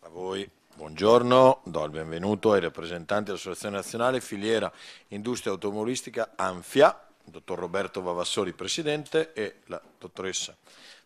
A voi. Buongiorno, do il benvenuto ai rappresentanti dell'Associazione Nazionale Filiera Industria Automobilistica ANFIA, dottor Roberto Vavassori, presidente, e la dottoressa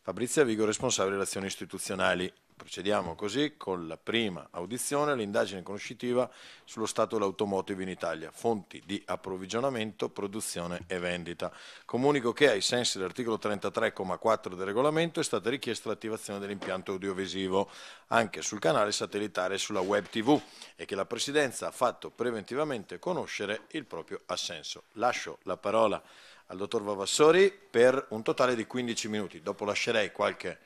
Fabrizia Vigo, responsabile delle azioni istituzionali. Procediamo così con la prima audizione, l'indagine conoscitiva sullo stato dell'automotive in Italia, fonti di approvvigionamento, produzione e vendita. Comunico che ai sensi dell'articolo 33,4 del regolamento è stata richiesta l'attivazione dell'impianto audiovisivo anche sul canale satellitare e sulla web tv e che la Presidenza ha fatto preventivamente conoscere il proprio assenso. Lascio la parola al dottor Vavassori per un totale di 15 minuti. Dopo lascerei qualche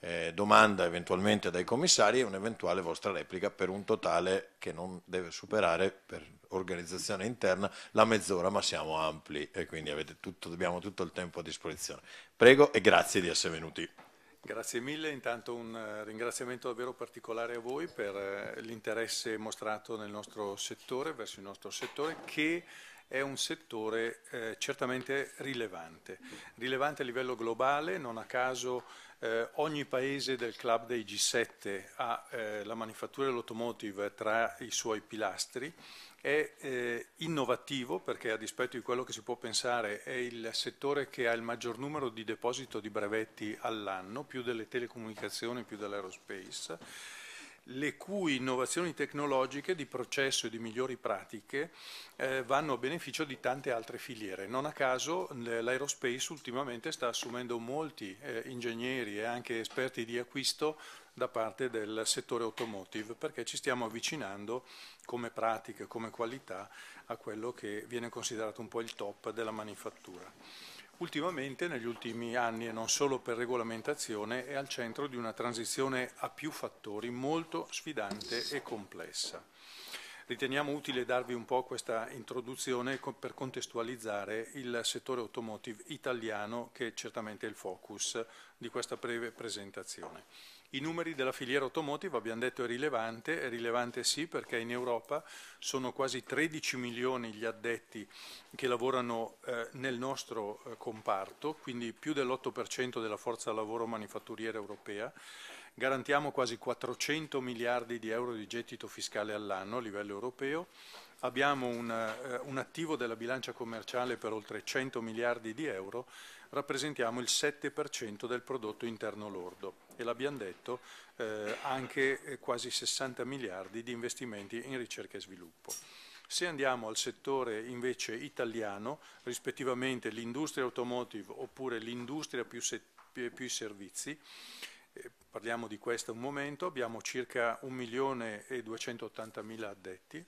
eh, domanda eventualmente dai commissari e un'eventuale vostra replica per un totale che non deve superare per organizzazione interna la mezz'ora, ma siamo ampli e quindi tutto, abbiamo tutto il tempo a disposizione. Prego e grazie di essere venuti. Grazie mille, intanto un uh, ringraziamento davvero particolare a voi per uh, l'interesse mostrato nel nostro settore, verso il nostro settore, che è un settore eh, certamente rilevante, rilevante a livello globale, non a caso eh, ogni paese del club dei G7 ha eh, la manifattura dell'automotive tra i suoi pilastri, è eh, innovativo perché a dispetto di quello che si può pensare è il settore che ha il maggior numero di deposito di brevetti all'anno, più delle telecomunicazioni, più dell'aerospace le cui innovazioni tecnologiche di processo e di migliori pratiche eh, vanno a beneficio di tante altre filiere. Non a caso l'aerospace ultimamente sta assumendo molti eh, ingegneri e anche esperti di acquisto da parte del settore automotive perché ci stiamo avvicinando come pratiche, come qualità a quello che viene considerato un po' il top della manifattura. Ultimamente, negli ultimi anni, e non solo per regolamentazione, è al centro di una transizione a più fattori molto sfidante e complessa. Riteniamo utile darvi un po' questa introduzione per contestualizzare il settore automotive italiano, che è certamente il focus di questa breve presentazione. I numeri della filiera automotive, abbiamo detto, è rilevante, è rilevante sì perché in Europa sono quasi 13 milioni gli addetti che lavorano eh, nel nostro eh, comparto, quindi più dell'8% della forza lavoro manifatturiera europea. Garantiamo quasi 400 miliardi di euro di gettito fiscale all'anno a livello europeo. Abbiamo un, eh, un attivo della bilancia commerciale per oltre 100 miliardi di euro rappresentiamo il 7% del prodotto interno lordo e l'abbiamo detto eh, anche eh, quasi 60 miliardi di investimenti in ricerca e sviluppo. Se andiamo al settore invece italiano, rispettivamente l'industria automotive oppure l'industria più, più, i servizi, parliamo di questo un momento, abbiamo circa 1 milione e 280 mila addetti,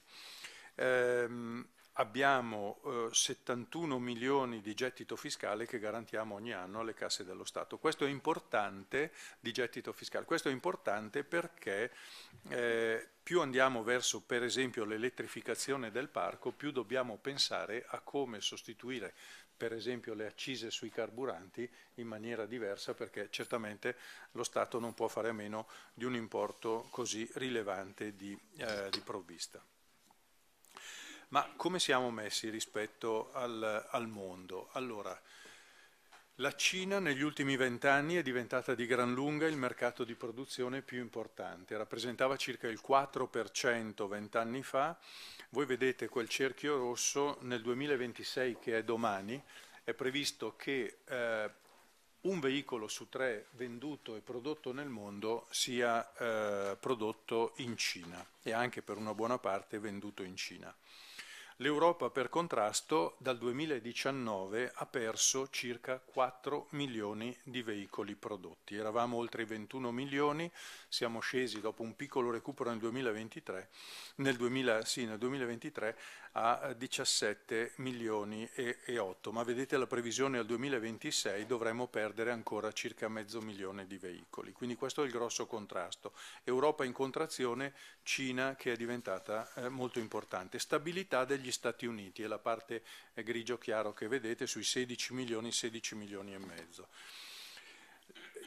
ehm, abbiamo eh, 71 milioni di gettito fiscale che garantiamo ogni anno alle casse dello Stato. Questo è importante di gettito fiscale, questo è importante perché eh, più andiamo verso per esempio l'elettrificazione del parco, più dobbiamo pensare a come sostituire per esempio le accise sui carburanti in maniera diversa perché certamente lo Stato non può fare a meno di un importo così rilevante di, eh, di provvista. Ma come siamo messi rispetto al, al mondo? Allora, la Cina negli ultimi vent'anni è diventata di gran lunga il mercato di produzione più importante, rappresentava circa il 4% vent'anni fa, voi vedete quel cerchio rosso. Nel 2026 che è domani, è previsto che eh, un veicolo su tre venduto e prodotto nel mondo sia eh, prodotto in Cina e anche per una buona parte venduto in Cina. L'Europa per contrasto dal 2019 ha perso circa 4 milioni di veicoli prodotti. Eravamo oltre i 21 milioni, siamo scesi dopo un piccolo recupero nel 2023, nel, 2000, sì, nel 2023 a 17 milioni e, e 8, ma vedete la previsione al 2026 dovremmo perdere ancora circa mezzo milione di veicoli, quindi questo è il grosso contrasto. Europa in contrazione, Cina che è diventata eh, molto importante. Stabilità degli Stati Uniti è la parte eh, grigio chiaro che vedete sui 16 milioni, 16 milioni e mezzo.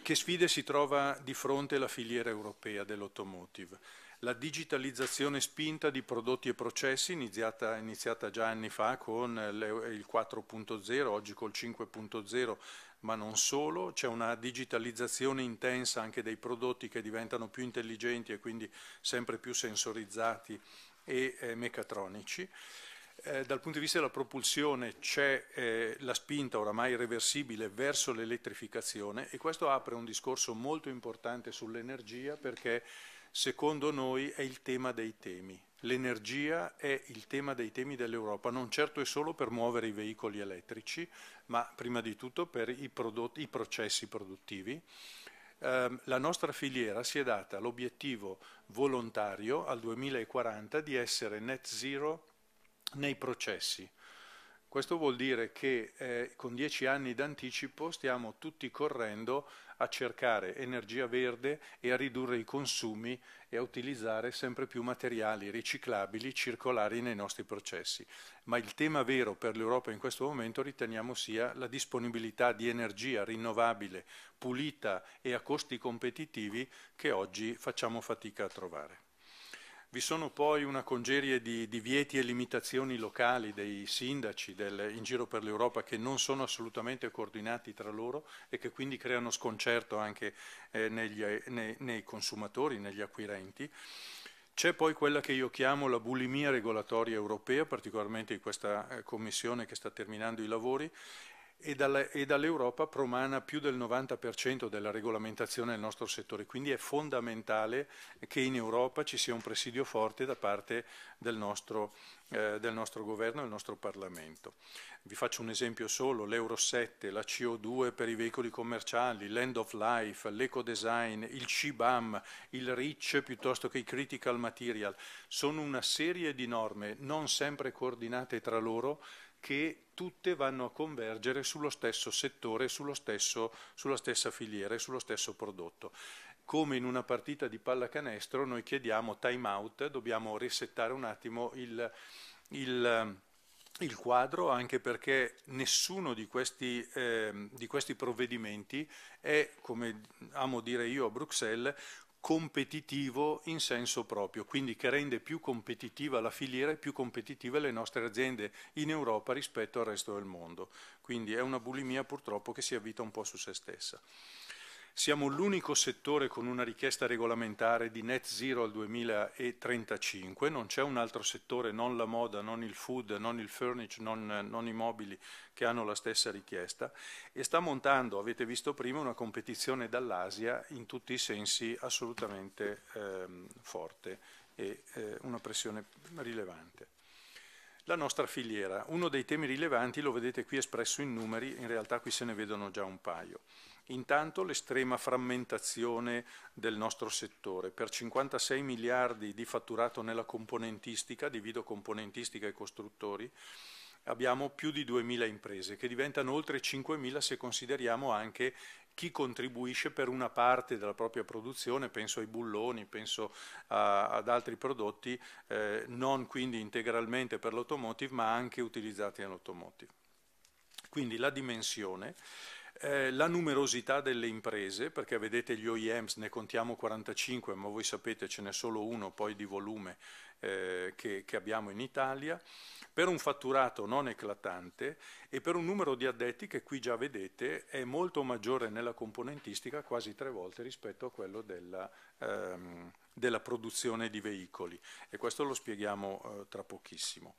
Che sfide si trova di fronte la filiera europea dell'automotive? la digitalizzazione spinta di prodotti e processi iniziata, iniziata già anni fa con il 4.0, oggi col 5.0 ma non solo, c'è una digitalizzazione intensa anche dei prodotti che diventano più intelligenti e quindi sempre più sensorizzati e eh, meccatronici. Eh, dal punto di vista della propulsione c'è eh, la spinta oramai irreversibile verso l'elettrificazione e questo apre un discorso molto importante sull'energia perché secondo noi è il tema dei temi. L'energia è il tema dei temi dell'Europa, non certo e solo per muovere i veicoli elettrici, ma prima di tutto per i, prodotti, i processi produttivi. Eh, la nostra filiera si è data l'obiettivo volontario al 2040 di essere net zero nei processi. Questo vuol dire che eh, con dieci anni d'anticipo stiamo tutti correndo a cercare energia verde e a ridurre i consumi e a utilizzare sempre più materiali riciclabili, circolari nei nostri processi. Ma il tema vero per l'Europa in questo momento riteniamo sia la disponibilità di energia rinnovabile, pulita e a costi competitivi che oggi facciamo fatica a trovare. Vi sono poi una congerie di divieti e limitazioni locali dei sindaci del, in giro per l'Europa che non sono assolutamente coordinati tra loro e che quindi creano sconcerto anche eh, negli, nei, nei consumatori, negli acquirenti. C'è poi quella che io chiamo la bulimia regolatoria europea, particolarmente in questa eh, commissione che sta terminando i lavori, e, dall'Europa promana più del 90% della regolamentazione del nostro settore, quindi è fondamentale che in Europa ci sia un presidio forte da parte del nostro, eh, del nostro governo e del nostro Parlamento. Vi faccio un esempio solo, l'Euro 7, la CO2 per i veicoli commerciali, l'End of Life, l'Ecodesign, il CBAM, il REACH piuttosto che i Critical Material, sono una serie di norme non sempre coordinate tra loro che tutte vanno a convergere sullo stesso settore, sullo stesso, sulla stessa filiera e sullo stesso prodotto. Come in una partita di pallacanestro noi chiediamo time out, dobbiamo risettare un attimo il, il il quadro anche perché nessuno di questi, eh, di questi, provvedimenti è, come amo dire io a Bruxelles, competitivo in senso proprio, quindi che rende più competitiva la filiera e più competitive le nostre aziende in Europa rispetto al resto del mondo. Quindi è una bulimia purtroppo che si avvita un po' su se stessa. Siamo l'unico settore con una richiesta regolamentare di net zero al 2035, non c'è un altro settore, non la moda, non il food, non il furniture, non, non, i mobili che hanno la stessa richiesta e sta montando, avete visto prima, una competizione dall'Asia in tutti i sensi assolutamente ehm, forte e eh, una pressione rilevante. La nostra filiera, uno dei temi rilevanti lo vedete qui espresso in numeri, in realtà qui se ne vedono già un paio. Intanto l'estrema frammentazione del nostro settore. Per 56 miliardi di fatturato nella componentistica, divido componentistica e costruttori, abbiamo più di 2.000 imprese, che diventano oltre 5.000 se consideriamo anche chi contribuisce per una parte della propria produzione, penso ai bulloni, penso a, ad altri prodotti, eh, non quindi integralmente per l'automotive, ma anche utilizzati nell'automotive. Quindi la dimensione eh, la numerosità delle imprese, perché vedete gli OEMs ne contiamo 45, ma voi sapete ce n'è solo uno poi di volume eh, che, che abbiamo in Italia, per un fatturato non eclatante e per un numero di addetti che qui già vedete è molto maggiore nella componentistica, quasi tre volte rispetto a quello della, ehm, della produzione di veicoli e questo lo spieghiamo eh, tra pochissimo.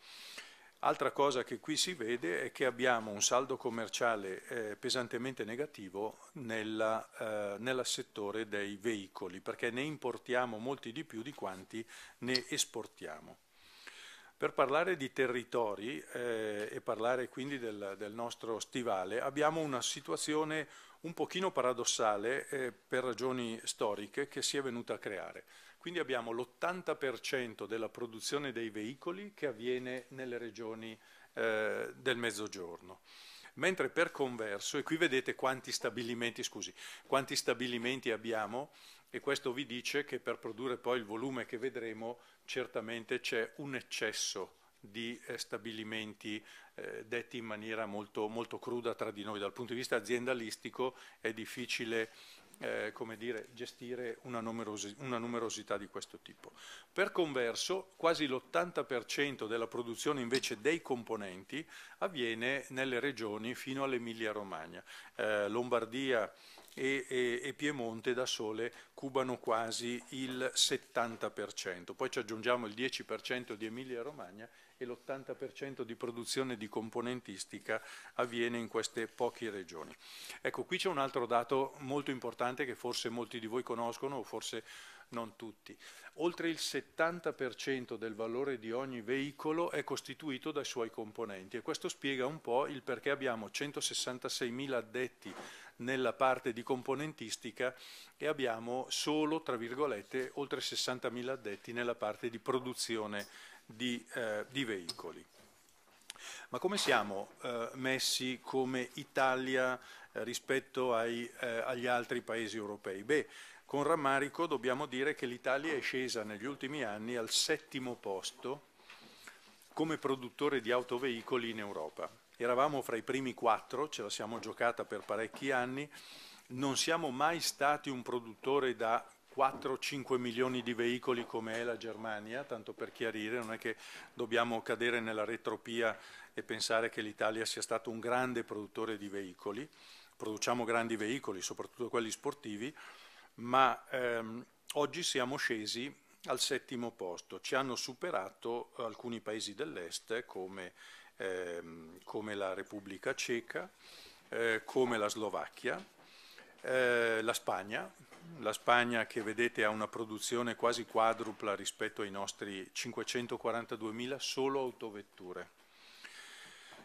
Altra cosa che qui si vede è che abbiamo un saldo commerciale eh, pesantemente negativo nel eh, settore dei veicoli, perché ne importiamo molti di più di quanti ne esportiamo. Per parlare di territori eh, e parlare quindi del, del, nostro stivale, abbiamo una situazione un pochino paradossale eh, per ragioni storiche che si è venuta a creare. Quindi abbiamo l'80% della produzione dei veicoli che avviene nelle regioni eh, del mezzogiorno. Mentre per converso, e qui vedete quanti stabilimenti, scusi, quanti stabilimenti abbiamo, e questo vi dice che per produrre poi il volume che vedremo certamente c'è un eccesso di eh, stabilimenti eh, detti in maniera molto, molto, cruda tra di noi. Dal punto di vista aziendalistico è difficile eh, come dire, gestire una, numerosi, una, numerosità di questo tipo. Per converso, quasi l'80% della produzione invece dei componenti avviene nelle regioni fino all'Emilia-Romagna. Eh, Lombardia e, e, e, Piemonte da sole cubano quasi il 70%, poi ci aggiungiamo il 10% di Emilia-Romagna e l'80% di produzione di componentistica avviene in queste poche regioni. Ecco, qui c'è un altro dato molto importante che forse molti di voi conoscono o forse non tutti. Oltre il 70% del valore di ogni veicolo è costituito dai suoi componenti e questo spiega un po' il perché abbiamo 166.000 addetti nella parte di componentistica e abbiamo solo, tra virgolette, oltre 60.000 addetti nella parte di produzione di, eh, di veicoli. Ma come siamo eh, messi come Italia eh, rispetto ai, eh, agli altri paesi europei? Beh, con rammarico dobbiamo dire che l'Italia è scesa negli ultimi anni al settimo posto come produttore di autoveicoli in Europa. Eravamo fra i primi quattro, ce la siamo giocata per parecchi anni, non siamo mai stati un produttore da 4-5 milioni di veicoli come è la Germania, tanto per chiarire, non è che dobbiamo cadere nella retropia e pensare che l'Italia sia stato un grande produttore di veicoli, produciamo grandi veicoli, soprattutto quelli sportivi, ma ehm, oggi siamo scesi al settimo posto, ci hanno superato alcuni paesi dell'est come, ehm, come la Repubblica Ceca, eh, come la Slovacchia, eh, la Spagna, la Spagna che vedete ha una produzione quasi quadrupla rispetto ai nostri 542.000 solo autovetture.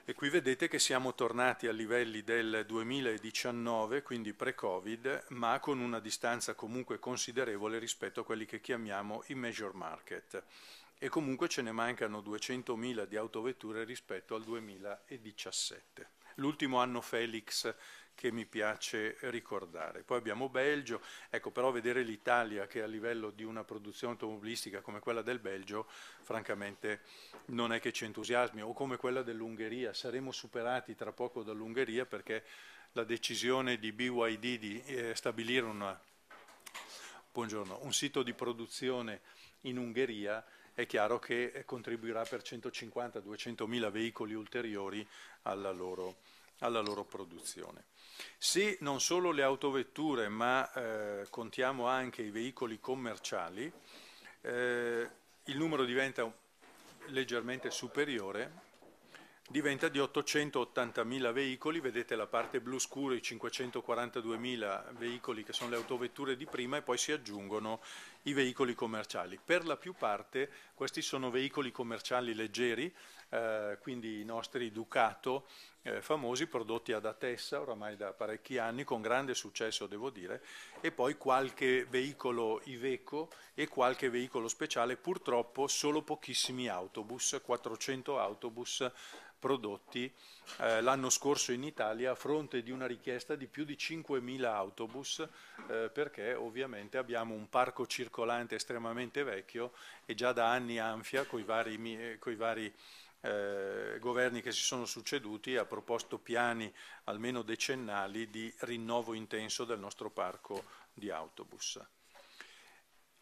E qui vedete che siamo tornati a livelli del 2019, quindi pre-Covid, ma con una distanza comunque considerevole rispetto a quelli che chiamiamo i major market. E comunque ce ne mancano 200.000 di autovetture rispetto al 2017. L'ultimo anno Felix che mi piace ricordare. Poi abbiamo Belgio, ecco però vedere l'Italia che a livello di una produzione automobilistica come quella del Belgio, francamente non è che ci entusiasmi, o come quella dell'Ungheria, saremo superati tra poco dall'Ungheria perché la decisione di BYD di eh, stabilire una, un sito di produzione in Ungheria è chiaro che contribuirà per 150-200 mila veicoli ulteriori alla loro, alla loro produzione. Se non solo le autovetture, ma eh, contiamo anche i veicoli commerciali, eh, il numero diventa leggermente superiore, diventa di 880.000 veicoli, vedete la parte blu scuro, i 542.000 veicoli che sono le autovetture di prima e poi si aggiungono i veicoli commerciali. Per la più parte questi sono veicoli commerciali leggeri, eh, quindi i nostri Ducato eh, famosi prodotti ad Atessa oramai da parecchi anni con grande successo devo dire e poi qualche veicolo Iveco e qualche veicolo speciale purtroppo solo pochissimi autobus 400 autobus prodotti eh, l'anno scorso in Italia a fronte di una richiesta di più di 5.000 autobus eh, perché ovviamente abbiamo un parco circolante estremamente vecchio e già da anni Anfia con i vari, coi vari eh, governi che si sono succeduti ha proposto piani almeno decennali di rinnovo intenso del nostro parco di autobus.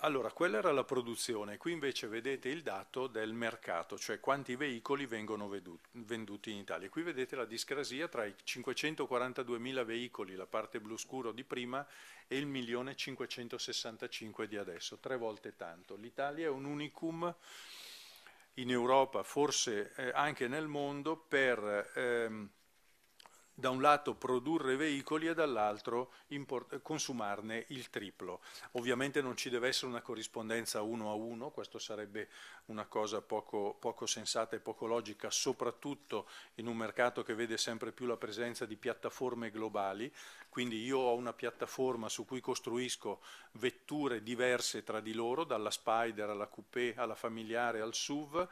Allora, quella era la produzione, qui invece vedete il dato del mercato, cioè quanti veicoli vengono venduti in Italia. Qui vedete la discrasia tra i 542.000 veicoli, la parte blu scuro di prima, e il 1.565 di adesso, tre volte tanto. L'Italia è un unicum in Europa, forse eh, anche nel mondo, per ehm, da un lato produrre veicoli e dall'altro consumarne il triplo. Ovviamente non ci deve essere una corrispondenza uno a uno, questo sarebbe una cosa poco, poco, sensata e poco logica, soprattutto in un mercato che vede sempre più la presenza di piattaforme globali, quindi io ho una piattaforma su cui costruisco vetture diverse tra di loro, dalla Spider alla Coupé alla familiare al SUV,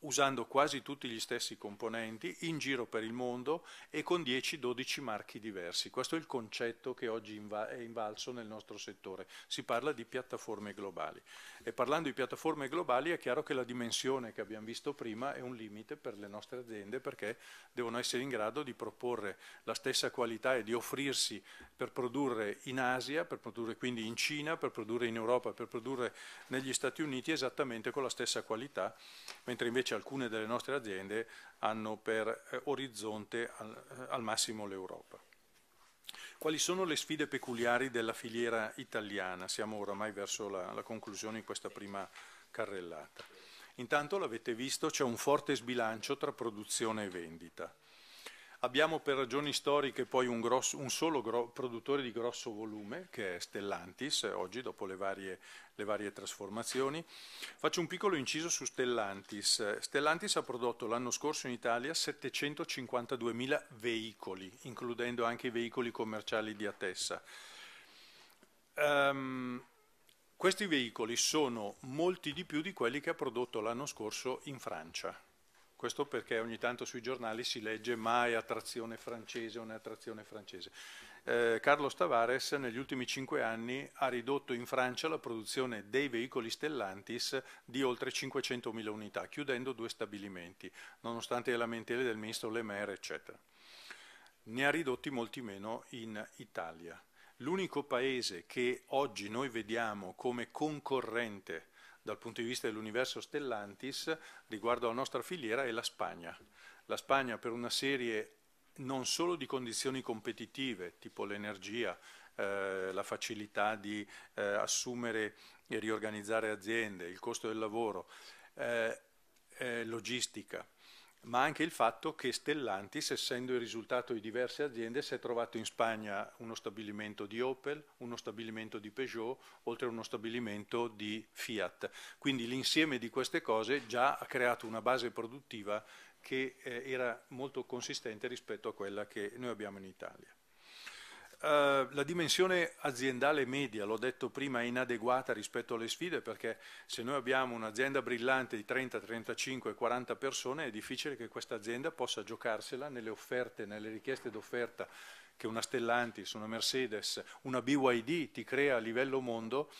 usando quasi tutti gli stessi componenti, in giro per il mondo e con 10-12 marchi diversi. Questo è il concetto che oggi è invalso nel nostro settore. Si parla di piattaforme globali. E parlando di piattaforme globali è chiaro che la dimensione che abbiamo visto prima è un limite per le nostre aziende perché devono essere in grado di proporre la stessa qualità e di offrirsi per produrre in Asia, per produrre quindi in Cina, per produrre in Europa, per produrre negli Stati Uniti esattamente con la stessa qualità, mentre invece alcune delle nostre aziende hanno per eh, orizzonte al, eh, al massimo l'Europa. Quali sono le sfide peculiari della filiera italiana? Siamo oramai verso la, la conclusione di questa prima carrellata. Intanto l'avete visto, c'è un forte sbilancio tra produzione e vendita. Abbiamo per ragioni storiche poi un, grosso, un solo produttore di grosso volume, che è Stellantis, oggi dopo le varie, le varie, trasformazioni. Faccio un piccolo inciso su Stellantis. Stellantis ha prodotto l'anno scorso in Italia 752.000 veicoli, includendo anche i veicoli commerciali di Atessa. Um, questi veicoli sono molti di più di quelli che ha prodotto l'anno scorso in Francia questo perché ogni tanto sui giornali si legge mai attrazione francese o un'attrazione francese. Eh, Carlos Tavares negli ultimi cinque anni ha ridotto in Francia la produzione dei veicoli Stellantis di oltre 500.000 unità, chiudendo due stabilimenti, nonostante le lamentele del ministro Le Maire, eccetera. Ne ha ridotti molti meno in Italia. L'unico paese che oggi noi vediamo come concorrente dal punto di vista dell'universo Stellantis riguardo alla nostra filiera è la Spagna. La Spagna per una serie non solo di condizioni competitive, tipo l'energia, eh, la facilità di eh, assumere e riorganizzare aziende, il costo del lavoro, eh, eh logistica, ma anche il fatto che Stellantis, essendo il risultato di diverse aziende, si è trovato in Spagna uno stabilimento di Opel, uno stabilimento di Peugeot, oltre a uno stabilimento di Fiat. Quindi l'insieme di queste cose già ha creato una base produttiva che eh, era molto consistente rispetto a quella che noi abbiamo in Italia. Uh, la dimensione aziendale media, l'ho detto prima, è inadeguata rispetto alle sfide perché se noi abbiamo un'azienda brillante di 30, 35, 40 persone è difficile che questa azienda possa giocarsela nelle offerte, nelle richieste d'offerta che una Stellantis, una Mercedes, una BYD ti crea a livello mondo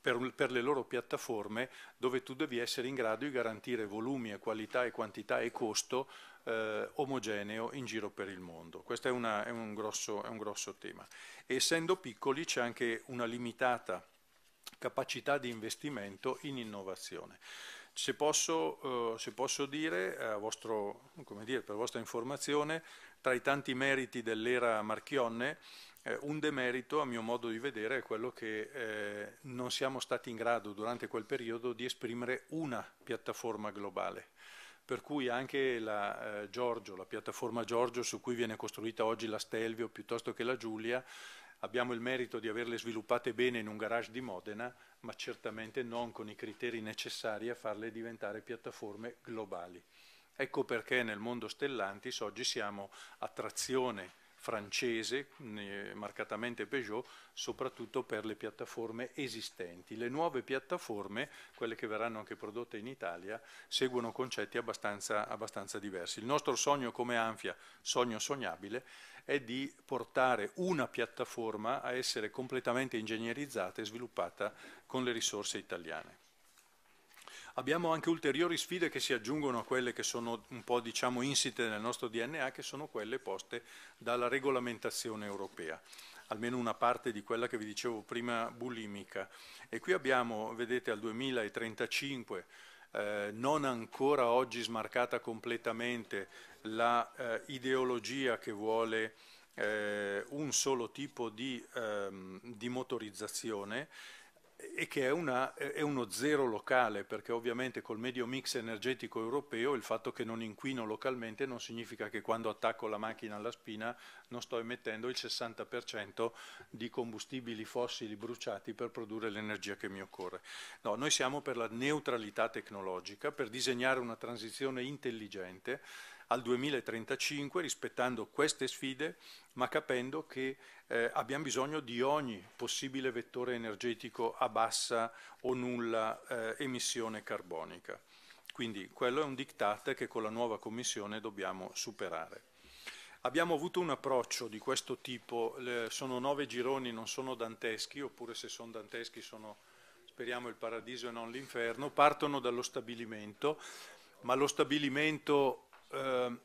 per, per, le loro piattaforme dove tu devi essere in grado di garantire volumi e qualità e quantità e costo eh, omogeneo in giro per il mondo. Questo è, una, è, un grosso, è un grosso tema. Essendo piccoli c'è anche una limitata capacità di investimento in innovazione. Se posso, eh, se posso dire, vostro, dire, per vostra informazione, tra i tanti meriti dell'era Marchionne, eh, un demerito, a mio modo di vedere, è quello che eh, non siamo stati in grado durante quel periodo di esprimere una piattaforma globale per cui anche la eh, Giorgio, la piattaforma Giorgio su cui viene costruita oggi la Stelvio piuttosto che la Giulia, abbiamo il merito di averle sviluppate bene in un garage di Modena, ma certamente non con i criteri necessari a farle diventare piattaforme globali. Ecco perché nel mondo Stellantis oggi siamo a trazione francese, marcatamente Peugeot, soprattutto per le piattaforme esistenti. Le nuove piattaforme, quelle che verranno anche prodotte in Italia, seguono concetti abbastanza, abbastanza diversi. Il nostro sogno come Anfia, sogno sognabile, è di portare una piattaforma a essere completamente ingegnerizzata e sviluppata con le risorse italiane. Abbiamo anche ulteriori sfide che si aggiungono a quelle che sono un po' diciamo, insite nel nostro DNA, che sono quelle poste dalla regolamentazione europea almeno una parte di quella che vi dicevo prima bulimica. E qui abbiamo, vedete, al 2035, eh, non ancora oggi smarcata completamente, la eh, ideologia che vuole eh, un solo tipo di, ehm, di motorizzazione e che è, una, è, uno zero locale, perché ovviamente col medio mix energetico europeo il fatto che non inquino localmente non significa che quando attacco la macchina alla spina non sto emettendo il 60% di combustibili fossili bruciati per produrre l'energia che mi occorre. No, noi siamo per la neutralità tecnologica, per disegnare una transizione intelligente al 2035 rispettando queste sfide ma capendo che eh, abbiamo bisogno di ogni possibile vettore energetico a bassa o nulla eh, emissione carbonica. Quindi quello è un diktat che con la nuova Commissione dobbiamo superare. Abbiamo avuto un approccio di questo tipo, sono nove gironi, non sono danteschi, oppure se sono danteschi sono, speriamo, il paradiso e non l'inferno, partono dallo stabilimento, ma lo stabilimento, eh,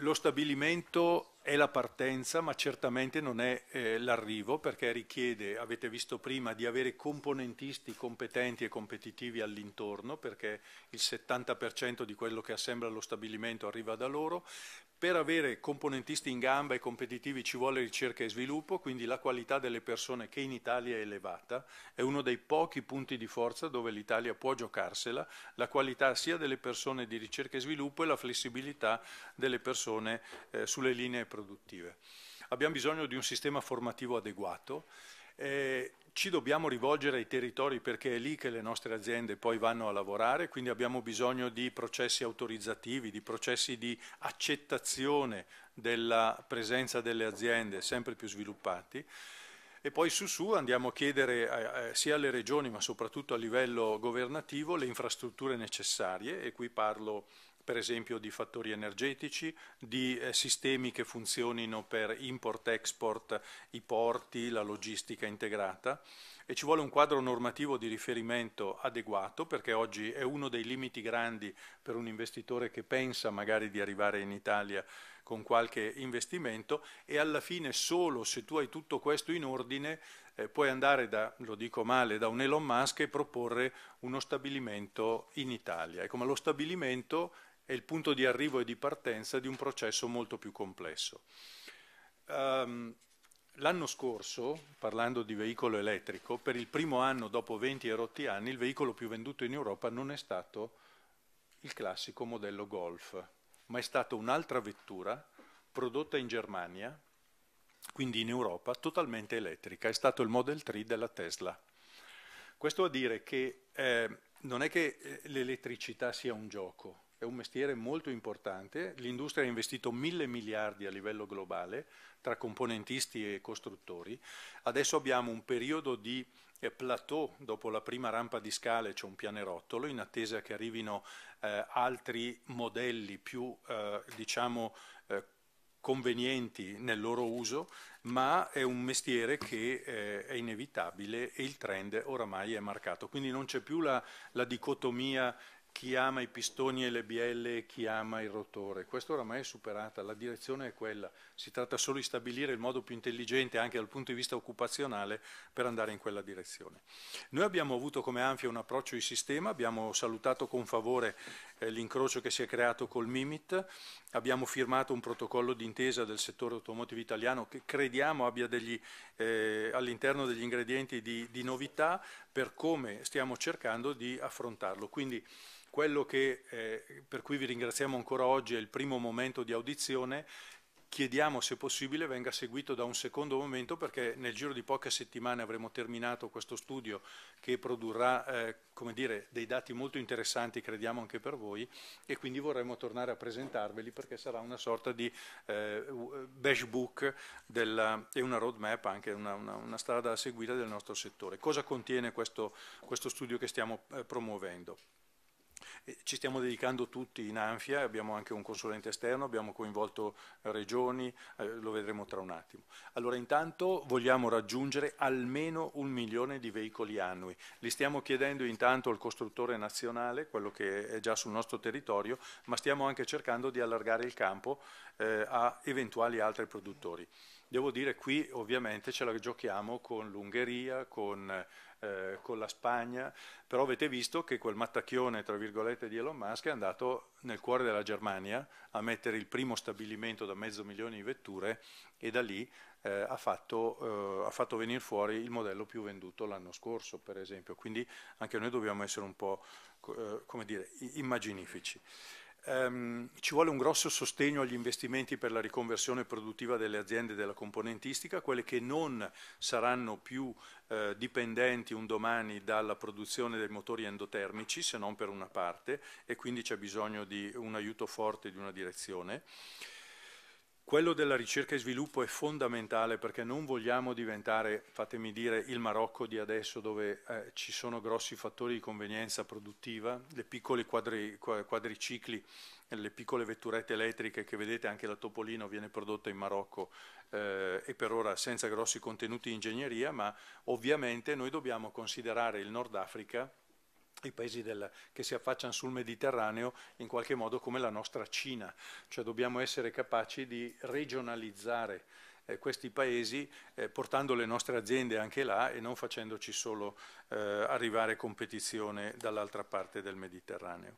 lo stabilimento è la partenza, ma certamente non è eh, l'arrivo, perché richiede, avete visto prima, di avere componentisti competenti e competitivi all'intorno, perché il 70% di quello che assembla lo stabilimento arriva da loro, per avere componentisti in gamba e competitivi ci vuole ricerca e sviluppo, quindi la qualità delle persone che in Italia è elevata, è uno dei pochi punti di forza dove l'Italia può giocarsela, la qualità sia delle persone di ricerca e sviluppo e la flessibilità delle persone eh, sulle linee produttive. Abbiamo bisogno di un sistema formativo adeguato. Eh, ci dobbiamo rivolgere ai territori perché è lì che le nostre aziende poi vanno a lavorare, quindi abbiamo bisogno di processi autorizzativi, di processi di accettazione della presenza delle aziende sempre più sviluppati. E poi su su andiamo a chiedere eh, sia alle regioni ma soprattutto a livello governativo le infrastrutture necessarie e qui parlo per esempio di fattori energetici, di eh, sistemi che funzionino per import-export, i porti, la logistica integrata e ci vuole un quadro normativo di riferimento adeguato perché oggi è uno dei limiti grandi per un investitore che pensa magari di arrivare in Italia con qualche investimento e alla fine solo se tu hai tutto questo in ordine eh, puoi andare da, lo dico male, da un Elon Musk e proporre uno stabilimento in Italia. Ecco, ma lo stabilimento è il punto di arrivo e di partenza di un processo molto più complesso. Um, L'anno scorso, parlando di veicolo elettrico, per il primo anno dopo 20 e rotti anni, il veicolo più venduto in Europa non è stato il classico modello Golf, ma è stata un'altra vettura prodotta in Germania, quindi in Europa, totalmente elettrica. È stato il Model 3 della Tesla. Questo a dire che eh, non è che eh, l'elettricità sia un gioco, è un mestiere molto importante, l'industria ha investito mille miliardi a livello globale tra componentisti e costruttori, adesso abbiamo un periodo di eh, plateau. Dopo la prima rampa di scale, c'è un pianerottolo in attesa che arrivino eh, altri modelli più eh, diciamo, eh, convenienti nel loro uso, ma è un mestiere che eh, è inevitabile e il trend oramai è marcato. Quindi non c'è più la, la dicotomia chi ama i pistoni e le bielle e chi ama il rotore. Questo oramai è superata, la direzione è quella, si tratta solo di stabilire il modo più intelligente anche dal punto di vista occupazionale per andare in quella direzione. Noi abbiamo avuto come Anfia un approccio di sistema, abbiamo salutato con favore l'incrocio che si è creato col MIMIT, abbiamo firmato un protocollo d'intesa del settore automotive italiano che crediamo abbia eh, all'interno degli ingredienti di, di novità per come stiamo cercando di affrontarlo. Quindi, quello che, eh, per cui vi ringraziamo ancora oggi è il primo momento di audizione, chiediamo se possibile venga seguito da un secondo momento perché nel giro di poche settimane avremo terminato questo studio che produrrà eh, dire, dei dati molto interessanti, crediamo anche per voi, e quindi vorremmo tornare a presentarveli perché sarà una sorta di eh, dashbook della, e una roadmap, anche una, una, una, strada da seguire del nostro settore. Cosa contiene questo, questo studio che stiamo eh, promuovendo? Ci stiamo dedicando tutti in Anfia, abbiamo anche un consulente esterno, abbiamo coinvolto regioni, eh, lo vedremo tra un attimo. Allora intanto vogliamo raggiungere almeno un milione di veicoli annui. Li stiamo chiedendo intanto al costruttore nazionale, quello che è già sul nostro territorio, ma stiamo anche cercando di allargare il campo eh, a eventuali altri produttori. Devo dire qui ovviamente ce la giochiamo con l'Ungheria, con eh, con la Spagna, però avete visto che quel mattacchione, tra virgolette, di Elon Musk è andato nel cuore della Germania a mettere il primo stabilimento da mezzo milione di vetture e da lì eh, ha, fatto, eh, ha fatto venire fuori il modello più venduto l'anno scorso, per esempio. Quindi anche noi dobbiamo essere un po', eh, come dire, immaginifici. Um, ci vuole un grosso sostegno agli investimenti per la riconversione produttiva delle aziende della componentistica, quelle che non saranno più eh, dipendenti un domani dalla produzione dei motori endotermici, se non per una parte, e quindi c'è bisogno di un aiuto forte di una direzione. Quello della ricerca e sviluppo è fondamentale perché non vogliamo diventare, fatemi dire, il Marocco di adesso dove eh, ci sono grossi fattori di convenienza produttiva, le piccole quadri, quadricicli, le piccole vetturette elettriche che vedete anche la Topolino viene prodotta in Marocco eh, e per ora senza grossi contenuti di ingegneria, ma ovviamente noi dobbiamo considerare il Nord Africa i paesi del, che si affacciano sul Mediterraneo in qualche modo come la nostra Cina, cioè dobbiamo essere capaci di regionalizzare eh, questi paesi eh, portando le nostre aziende anche là e non facendoci solo eh, arrivare competizione dall'altra parte del Mediterraneo.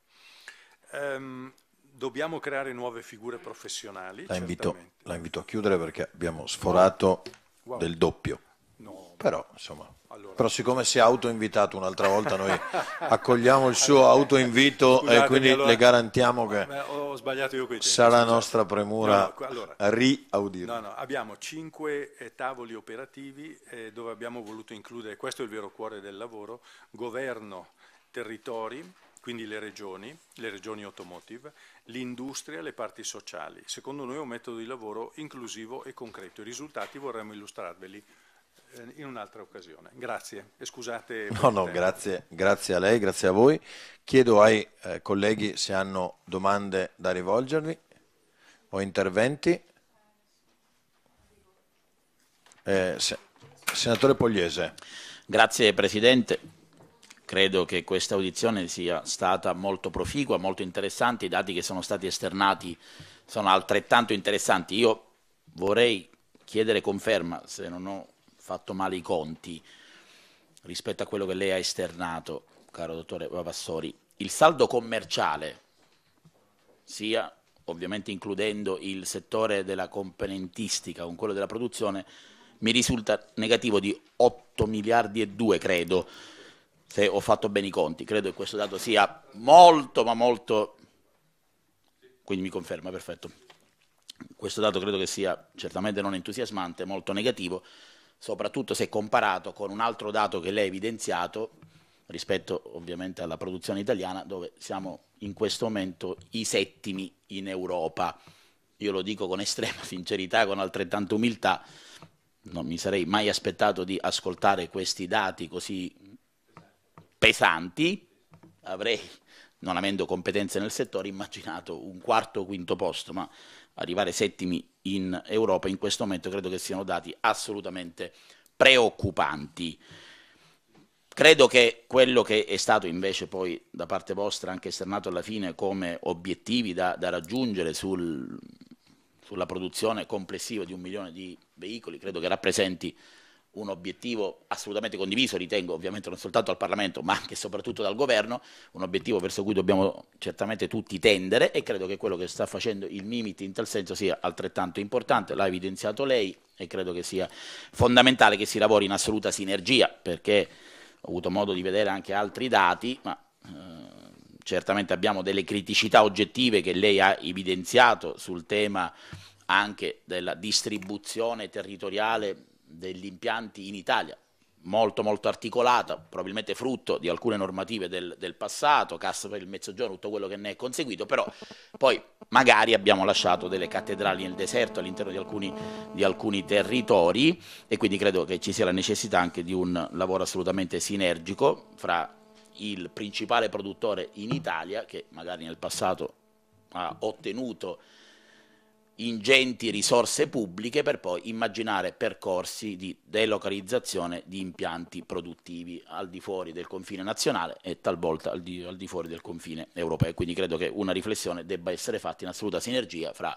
Um, dobbiamo creare nuove figure professionali. La invito, la invito, a chiudere perché abbiamo sforato wow. del doppio. No. Però, insomma, allora. però siccome si è autoinvitato un'altra volta, noi accogliamo il suo autoinvito Scusate, e quindi allora, le garantiamo che sarà la nostra premura no, allora, riaudire. No, no, abbiamo cinque eh, tavoli operativi eh, dove abbiamo voluto includere, questo è il vero cuore del lavoro, governo, territori, quindi le regioni, le regioni automotive, l'industria e le parti sociali. Secondo noi è un metodo di lavoro inclusivo e concreto. I risultati vorremmo illustrarveli in un'altra occasione. Grazie e scusate. No, no, grazie, grazie, a lei, grazie a voi. Chiedo ai eh, colleghi se hanno domande da rivolgervi o interventi. Eh, se, senatore Pogliese. Grazie Presidente. Credo che questa audizione sia stata molto proficua, molto interessante. I dati che sono stati esternati sono altrettanto interessanti. Io vorrei chiedere conferma, se non ho fatto male i conti rispetto a quello che lei ha esternato, caro dottore Vavassori, il saldo commerciale, sia ovviamente includendo il settore della componentistica con quello della produzione, mi risulta negativo di 8 miliardi e 2, credo, se ho fatto bene i conti. Credo che questo dato sia molto, ma molto... Quindi mi conferma, perfetto. Questo dato credo che sia certamente non entusiasmante, molto negativo, soprattutto se comparato con un altro dato che lei ha evidenziato rispetto ovviamente alla produzione italiana dove siamo in questo momento i settimi in Europa. Io lo dico con estrema sincerità, con altrettanta umiltà, non mi sarei mai aspettato di ascoltare questi dati così pesanti, avrei, non avendo competenze nel settore, immaginato un quarto o quinto posto, ma arrivare settimi in Europa in questo momento credo che siano dati assolutamente preoccupanti. Credo che quello che è stato invece poi da parte vostra anche esternato alla fine come obiettivi da, da raggiungere sul, sulla produzione complessiva di un milione di veicoli, credo che rappresenti un obiettivo assolutamente condiviso, ritengo ovviamente non soltanto dal Parlamento ma anche e soprattutto dal Governo, un obiettivo verso cui dobbiamo certamente tutti tendere e credo che quello che sta facendo il Mimit in tal senso sia altrettanto importante, l'ha evidenziato lei e credo che sia fondamentale che si lavori in assoluta sinergia perché ho avuto modo di vedere anche altri dati, ma eh, certamente abbiamo delle criticità oggettive che lei ha evidenziato sul tema anche della distribuzione territoriale degli impianti in Italia, molto molto articolata, probabilmente frutto di alcune normative del, del, passato, cassa per il mezzogiorno, tutto quello che ne è conseguito, però poi magari abbiamo lasciato delle cattedrali nel deserto all'interno di di alcuni territori e quindi credo che ci sia la necessità anche di un lavoro assolutamente sinergico fra il principale produttore in Italia, che magari nel passato ha ottenuto ingenti risorse pubbliche per poi immaginare percorsi di delocalizzazione di impianti produttivi al di fuori del confine nazionale e talvolta al di, al di fuori del confine europeo. Quindi credo che una riflessione debba essere fatta in assoluta sinergia fra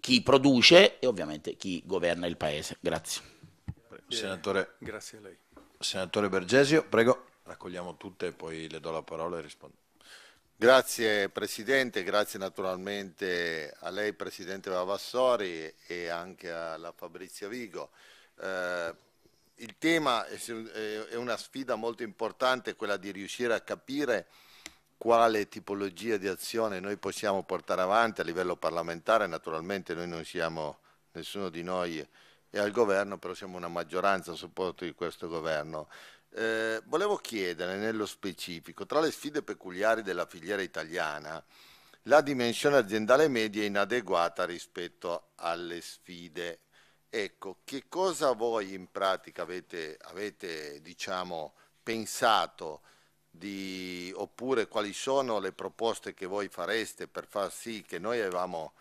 chi produce e ovviamente chi governa il Paese. Grazie. Senatore, Grazie a lei. Senatore Bergesio, prego, raccogliamo tutte e poi le do la parola e rispondo. Grazie Presidente, grazie naturalmente a lei Presidente Vavassori e anche alla Fabrizia Vigo. Eh, il tema è una sfida molto importante, quella di riuscire a capire quale tipologia di azione noi possiamo portare avanti a livello parlamentare, naturalmente noi non siamo, nessuno di noi è al governo, però siamo una maggioranza a supporto di questo governo. Eh, volevo chiedere nello specifico, tra le sfide peculiari della filiera italiana, la dimensione aziendale media è inadeguata rispetto alle sfide. Ecco, che cosa voi in pratica avete, avete diciamo, pensato di, oppure quali sono le proposte che voi fareste per far sì che noi avevamo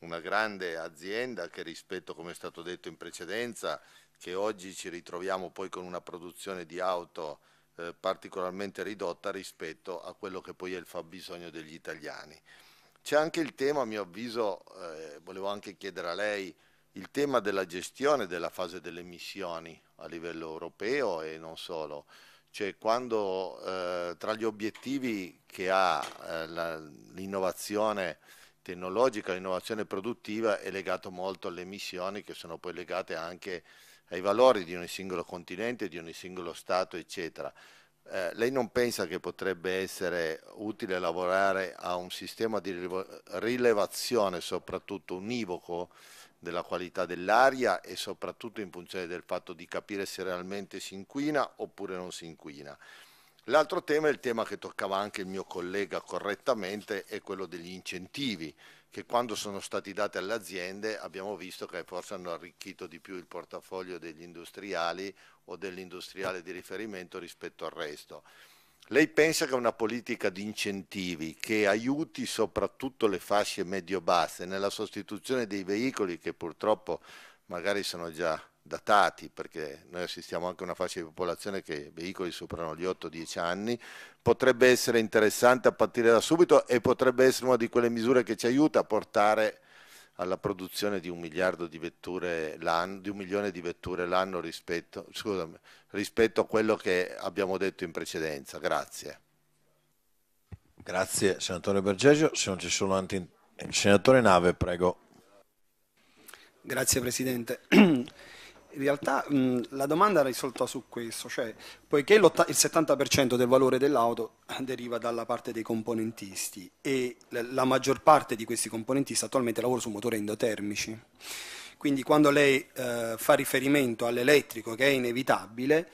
una grande azienda che rispetto, come è stato detto in precedenza, che oggi ci ritroviamo poi con una produzione di auto eh, particolarmente ridotta rispetto a quello che poi è il fabbisogno degli italiani. C'è anche il tema, a mio avviso, eh, volevo anche chiedere a lei, il tema della gestione della fase delle emissioni a livello europeo e non solo. Cioè quando eh, tra gli obiettivi che ha eh, l'innovazione tecnologica, l'innovazione produttiva è legato molto alle emissioni che sono poi legate anche ai valori di ogni singolo continente, di ogni singolo Stato, eccetera. Eh, lei non pensa che potrebbe essere utile lavorare a un sistema di rilevazione, soprattutto univoco, della qualità dell'aria e soprattutto in funzione del fatto di capire se realmente si inquina oppure non si inquina? L'altro tema è il tema che toccava anche il mio collega correttamente, è quello degli incentivi che quando sono stati dati alle aziende abbiamo visto che forse hanno arricchito di più il portafoglio degli industriali o dell'industriale di riferimento rispetto al resto. Lei pensa che una politica di incentivi che aiuti soprattutto le fasce medio-basse nella sostituzione dei veicoli che purtroppo magari sono già datati, perché noi assistiamo anche a una fascia di popolazione che i veicoli superano gli 8-10 anni, potrebbe essere interessante a partire da subito e potrebbe essere una di quelle misure che ci aiuta a portare alla produzione di un miliardo di vetture l'anno, di un milione di vetture l'anno rispetto, scusami, rispetto a quello che abbiamo detto in precedenza. Grazie. Grazie senatore Bergesio, se non ci sono altri... Senatore Nave, prego. Grazie Presidente. In realtà mh, la domanda risolta su questo, cioè poiché il 70% del valore dell'auto deriva dalla parte dei componentisti e la maggior parte di questi componentisti attualmente lavora su motori endotermici, quindi quando lei eh, fa riferimento all'elettrico che è inevitabile,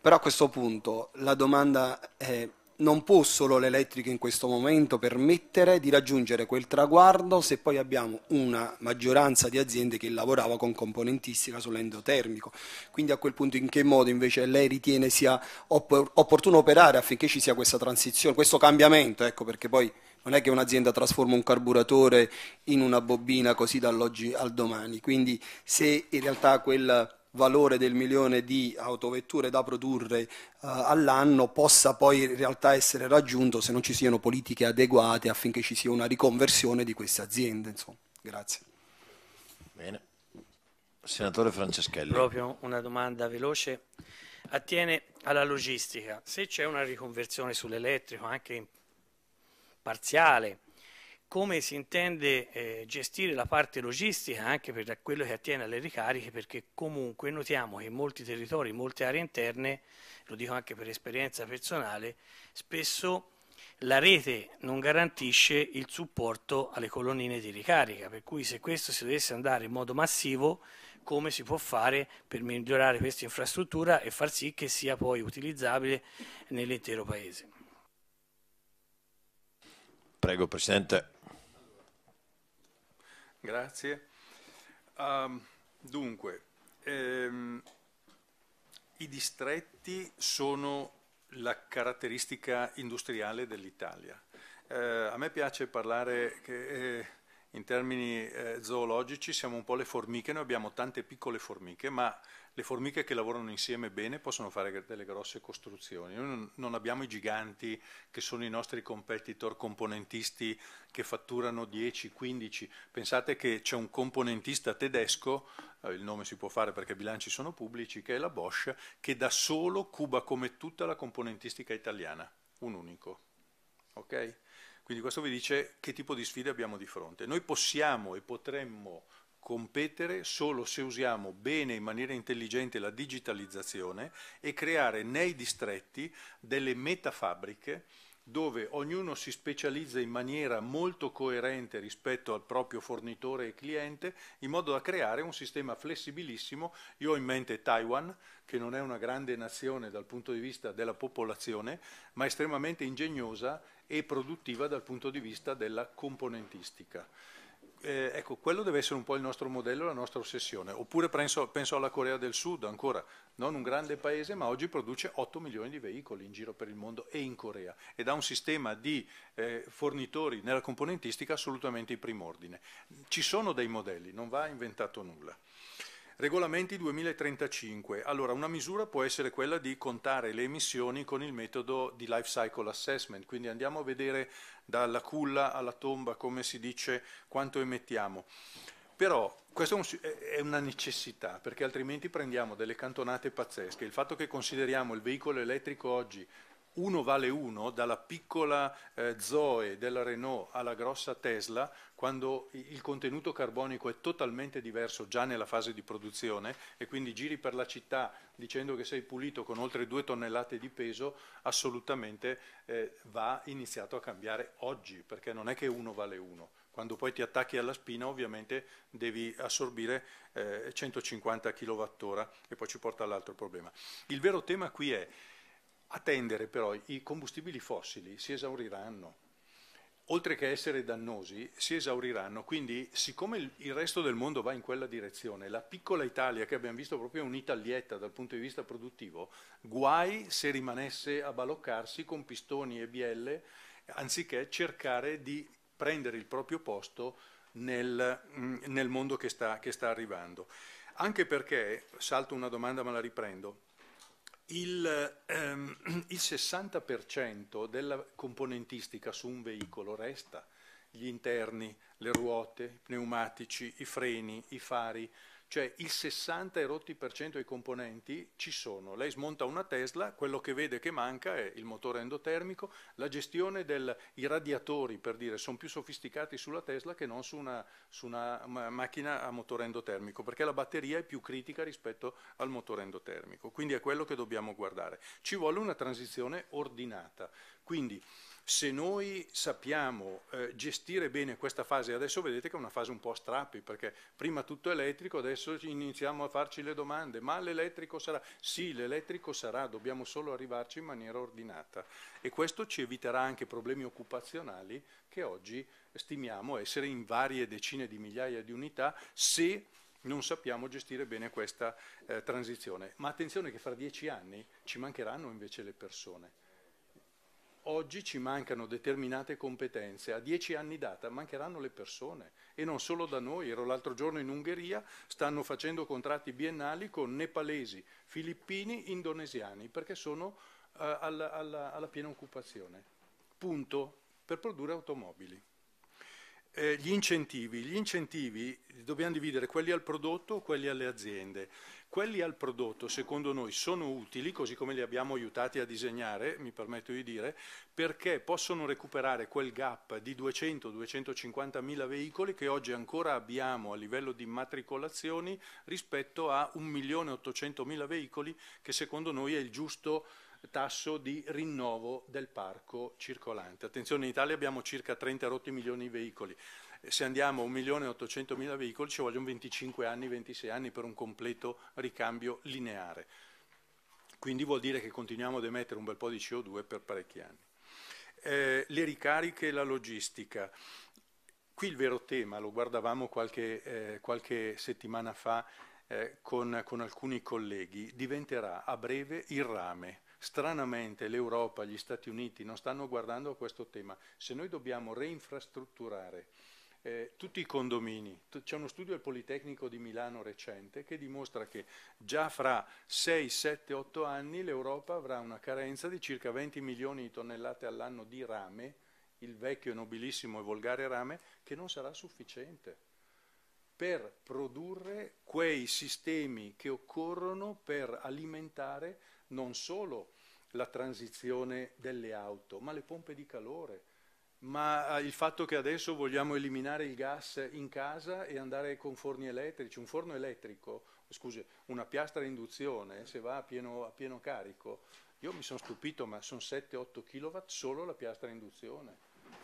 però a questo punto la domanda è non può solo l'elettrico in questo momento permettere di raggiungere quel traguardo se poi abbiamo una maggioranza di aziende che lavorava con componentistica sull'endotermico. Quindi a quel punto in che modo invece lei ritiene sia opportuno operare affinché ci sia questa transizione, questo cambiamento, ecco perché poi non è che un'azienda trasforma un carburatore in una bobina così dall'oggi al domani, quindi se in realtà quel valore del milione di autovetture da produrre uh, all'anno possa poi in realtà essere raggiunto se non ci siano politiche adeguate affinché ci sia una riconversione di queste aziende. Insomma. Grazie. Bene. Senatore Franceschelli. Proprio una domanda veloce. Attiene alla logistica. Se c'è una riconversione sull'elettrico, anche parziale, come si intende eh, gestire la parte logistica anche per quello che attiene alle ricariche perché comunque notiamo che in molti territori, in molte aree interne, lo dico anche per esperienza personale, spesso la rete non garantisce il supporto alle colonnine di ricarica, per cui se questo si dovesse andare in modo massivo, come si può fare per migliorare questa infrastruttura e far sì che sia poi utilizzabile nell'intero Paese? Prego Presidente. Grazie. Um, dunque, ehm, i distretti sono la caratteristica industriale dell'Italia. Eh, a me piace parlare che, eh, in termini eh, zoologici siamo un po' le formiche, noi abbiamo tante piccole formiche, ma le formiche che lavorano insieme bene possono fare delle grosse costruzioni. Noi non abbiamo i giganti che sono i nostri competitor componentisti che fatturano 10, 15. Pensate che c'è un componentista tedesco, eh, il nome si può fare perché i bilanci sono pubblici, che è la Bosch, che da solo cuba come tutta la componentistica italiana, un unico. Ok? Quindi questo vi dice che tipo di sfide abbiamo di fronte. Noi possiamo e potremmo competere solo se usiamo bene in maniera intelligente la digitalizzazione e creare nei distretti delle metafabbriche dove ognuno si specializza in maniera molto coerente rispetto al proprio fornitore e cliente, in modo da creare un sistema flessibilissimo. Io ho in mente Taiwan, che non è una grande nazione dal punto di vista della popolazione, ma estremamente ingegnosa e produttiva dal punto di vista della componentistica eh, ecco, quello deve essere un po' il nostro modello, la nostra ossessione. Oppure penso, penso, alla Corea del Sud, ancora non un grande paese, ma oggi produce 8 milioni di veicoli in giro per il mondo e in Corea ed ha un sistema di eh, fornitori nella componentistica assolutamente in prim'ordine. Ci sono dei modelli, non va inventato nulla. Regolamenti 2035. Allora, una misura può essere quella di contare le emissioni con il metodo di life cycle assessment, quindi andiamo a vedere dalla culla alla tomba, come si dice, quanto emettiamo. Però questa è una necessità, perché altrimenti prendiamo delle cantonate pazzesche. Il fatto che consideriamo il veicolo elettrico oggi uno vale uno, dalla piccola eh, Zoe della Renault alla grossa Tesla, quando il contenuto carbonico è totalmente diverso già nella fase di produzione e quindi giri per la città dicendo che sei pulito con oltre due tonnellate di peso, assolutamente eh, va iniziato a cambiare oggi, perché non è che uno vale uno. Quando poi ti attacchi alla spina ovviamente devi assorbire eh, 150 kWh e poi ci porta all'altro problema. Il vero tema qui è attendere però i combustibili fossili si esauriranno, oltre che essere dannosi, si esauriranno, quindi siccome il resto del mondo va in quella direzione, la piccola Italia che abbiamo visto proprio un'italietta dal punto di vista produttivo, guai se rimanesse a baloccarsi con pistoni e bielle, anziché cercare di prendere il proprio posto nel, mm, nel mondo che sta, che sta arrivando. Anche perché, salto una domanda ma la riprendo, il, ehm, il 60% della componentistica su un veicolo resta, gli interni, le ruote, i pneumatici, i freni, i fari, cioè il 60 e rotti per cento dei componenti ci sono. Lei smonta una Tesla, quello che vede che manca è il motore endotermico, la gestione dei radiatori, per dire, sono più sofisticati sulla Tesla che non su una, su una macchina a motore endotermico, perché la batteria è più critica rispetto al motore endotermico. Quindi è quello che dobbiamo guardare. Ci vuole una transizione ordinata. Quindi se noi sappiamo eh, gestire bene questa fase, adesso vedete che è una fase un po' a strappi, perché prima tutto elettrico, adesso iniziamo a farci le domande, ma l'elettrico sarà? Sì, l'elettrico sarà, dobbiamo solo arrivarci in maniera ordinata e questo ci eviterà anche problemi occupazionali che oggi stimiamo essere in varie decine di migliaia di unità se non sappiamo gestire bene questa eh, transizione. Ma attenzione che fra dieci anni ci mancheranno invece le persone Oggi ci mancano determinate competenze, a dieci anni data mancheranno le persone. E non solo da noi, ero l'altro giorno in Ungheria, stanno facendo contratti biennali con nepalesi, filippini, indonesiani, perché sono uh, alla, alla, alla piena occupazione. Punto, per produrre automobili. Eh, gli incentivi, gli incentivi dobbiamo dividere quelli al prodotto o quelli alle aziende. Quelli al prodotto, secondo noi, sono utili, così come li abbiamo aiutati a disegnare, mi permetto di dire, perché possono recuperare quel gap di 200-250 mila veicoli che oggi ancora abbiamo a livello di immatricolazioni rispetto a 1.800.000 mila veicoli che secondo noi è il giusto tasso di rinnovo del parco circolante. Attenzione, in Italia abbiamo circa 30 rotti milioni di veicoli se andiamo a 1.800.000 veicoli ci vogliono 25 anni, 26 anni per un completo ricambio lineare. Quindi vuol dire che continuiamo ad emettere un bel po' di CO2 per parecchi anni. Eh, le ricariche e la logistica. Qui il vero tema, lo guardavamo qualche, eh, qualche settimana fa eh, con, con alcuni colleghi, diventerà a breve il rame. Stranamente l'Europa, gli Stati Uniti non stanno guardando a questo tema. Se noi dobbiamo reinfrastrutturare eh, tutti i condomini. C'è uno studio del Politecnico di Milano recente che dimostra che già fra 6, 7, 8 anni l'Europa avrà una carenza di circa 20 milioni di tonnellate all'anno di rame, il vecchio, nobilissimo e volgare rame, che non sarà sufficiente per produrre quei sistemi che occorrono per alimentare non solo la transizione delle auto, ma le pompe di calore, ma il fatto che adesso vogliamo eliminare il gas in casa e andare con forni elettrici, un forno elettrico, scusi, una piastra a induzione, se va a pieno, a pieno carico, io mi sono stupito, ma sono 7-8 kW solo la piastra a induzione,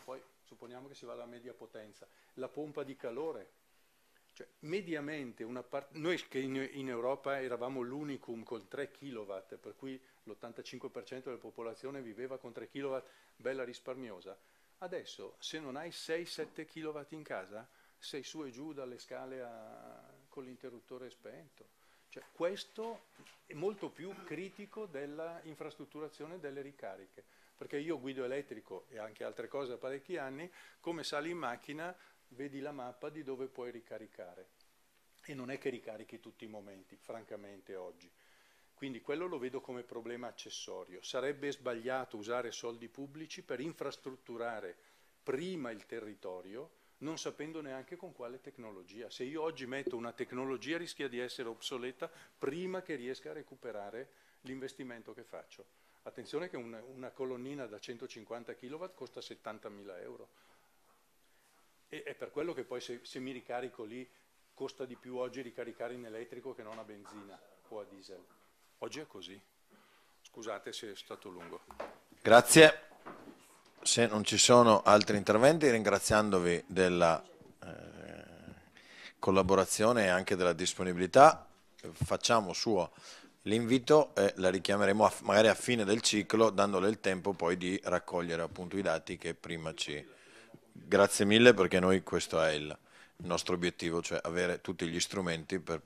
poi supponiamo che si vada a media potenza, la pompa di calore, Cioè, mediamente, noi che in, in, Europa eravamo l'unicum con 3 kW, per cui l'85% della popolazione viveva con 3 kW, bella risparmiosa. Adesso, se non hai 6-7 kW in casa, sei su e giù dalle scale a, con l'interruttore spento. Cioè, questo è molto più critico della infrastrutturazione delle ricariche, perché io guido elettrico e anche altre cose da parecchi anni, come sali in macchina vedi la mappa di dove puoi ricaricare e non è che ricarichi tutti i momenti, francamente oggi. Quindi quello lo vedo come problema accessorio. Sarebbe sbagliato usare soldi pubblici per infrastrutturare prima il territorio, non sapendo neanche con quale tecnologia. Se io oggi metto una tecnologia rischia di essere obsoleta prima che riesca a recuperare l'investimento che faccio. Attenzione che una, una colonnina da 150 kW costa 70.000 euro e è per quello che poi se, se, mi ricarico lì costa di più oggi ricaricare in elettrico che non a benzina o a diesel. Oggi è così. Scusate se è stato lungo. Grazie. Se non ci sono altri interventi, ringraziandovi della eh, collaborazione e anche della disponibilità, facciamo suo l'invito e la richiameremo a, magari a fine del ciclo, dandole il tempo poi di raccogliere appunto i dati che prima ci Grazie mille perché noi questo è il nostro obiettivo, cioè avere tutti gli strumenti per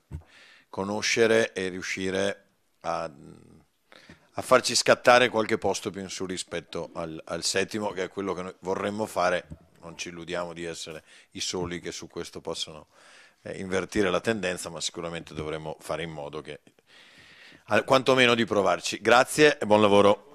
conoscere e riuscire a, a farci scattare qualche posto più in su rispetto al, al settimo, che è quello che noi vorremmo fare. Non ci illudiamo di essere i soli che su questo possono eh, invertire la tendenza, ma sicuramente dovremmo fare in modo che quantomeno di provarci. Grazie e buon lavoro.